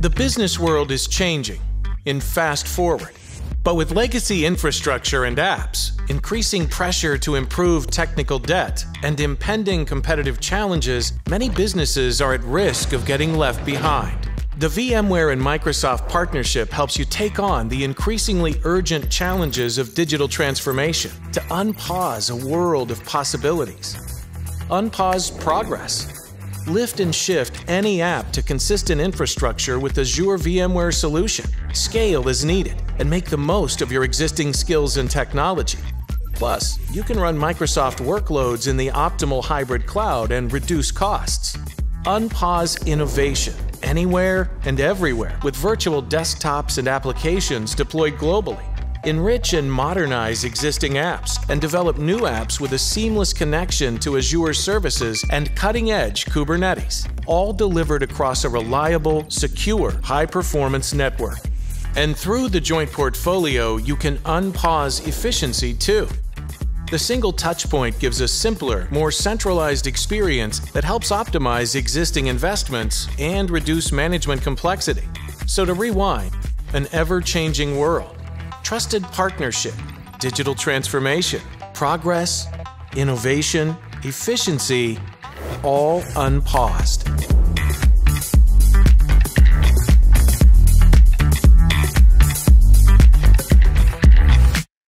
The business world is changing in fast forward. But with legacy infrastructure and apps, increasing pressure to improve technical debt, and impending competitive challenges, many businesses are at risk of getting left behind. The VMware and Microsoft partnership helps you take on the increasingly urgent challenges of digital transformation to unpause a world of possibilities. Unpause progress Lift and shift any app to consistent infrastructure with Azure VMware solution. Scale as needed and make the most of your existing skills and technology. Plus, you can run Microsoft workloads in the optimal hybrid cloud and reduce costs. Unpause innovation anywhere and everywhere with virtual desktops and applications deployed globally. Enrich and modernize existing apps and develop new apps with a seamless connection to Azure services and cutting edge Kubernetes, all delivered across a reliable, secure, high performance network. And through the joint portfolio, you can unpause efficiency too. The single touchpoint gives a simpler, more centralized experience that helps optimize existing investments and reduce management complexity. So, to rewind, an ever changing world trusted partnership, digital transformation, progress, innovation, efficiency, all unpaused.